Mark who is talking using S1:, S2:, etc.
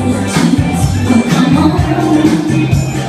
S1: Oh, come on.